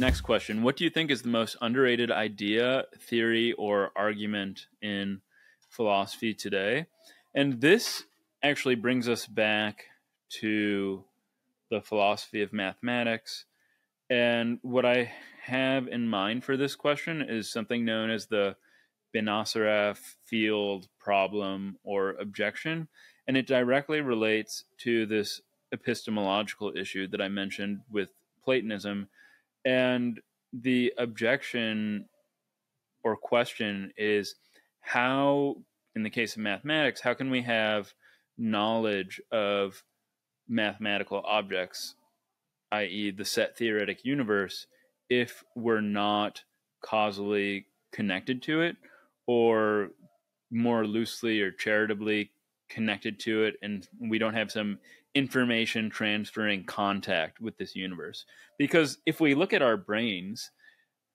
next question What do you think is the most underrated idea, theory, or argument in philosophy today? And this actually brings us back to the philosophy of mathematics. And what I have in mind for this question is something known as the Benacerraf Field problem or objection. And it directly relates to this epistemological issue that I mentioned with Platonism. And the objection or question is how, in the case of mathematics, how can we have knowledge of mathematical objects, i.e., the set theoretic universe, if we're not causally connected to it or more loosely or charitably connected to it and we don't have some information transferring contact with this universe. Because if we look at our brains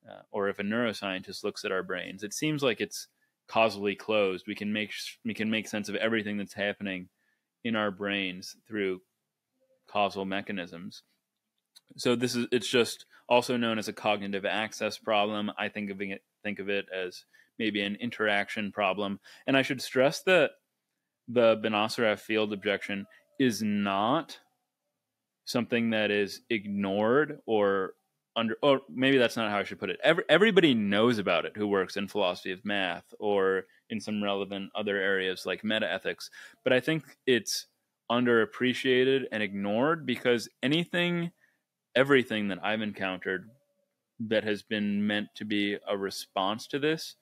uh, or if a neuroscientist looks at our brains it seems like it's causally closed. We can make we can make sense of everything that's happening in our brains through causal mechanisms. So this is it's just also known as a cognitive access problem. I think of it think of it as maybe an interaction problem. And i should stress that the Benacerraf Field objection is not something that is ignored or under or maybe that's not how I should put it. Every, everybody knows about it who works in philosophy of math or in some relevant other areas like meta ethics, but I think it's underappreciated and ignored because anything everything that I've encountered that has been meant to be a response to this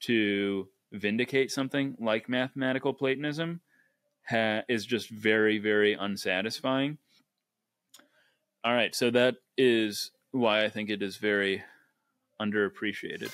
to vindicate something like mathematical Platonism ha- is just very, very unsatisfying. All right, so that is why I think it is very underappreciated.